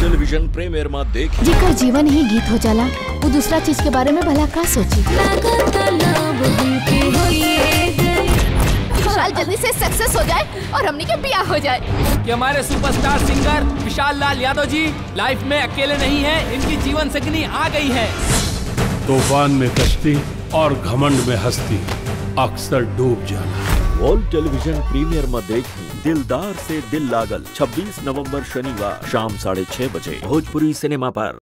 Television premiere में देख। जेकर जीवन ही गीत हो जाला। वो दूसरा चीज़ के बारे में भला का सोची। विशाल जल्दी से सक्सेस हो जाए और हमने के बिया हो जाए। कि हमारे superstar singer Vishal Lal Yadav ji life में अकेले नहीं है इनकी जीवन संगनी आ गई है। तूफ़ान में कश्ती और घमंड में हस्ती अक्सर डूब जाना। वर्ल्ड टेलीविज़न प्रीमियर में देखी दिलदार से दिल लागल 26 नवंबर शनिवार, शाम साढ़े छह बजे, भोजपुरी सिनेमा पर।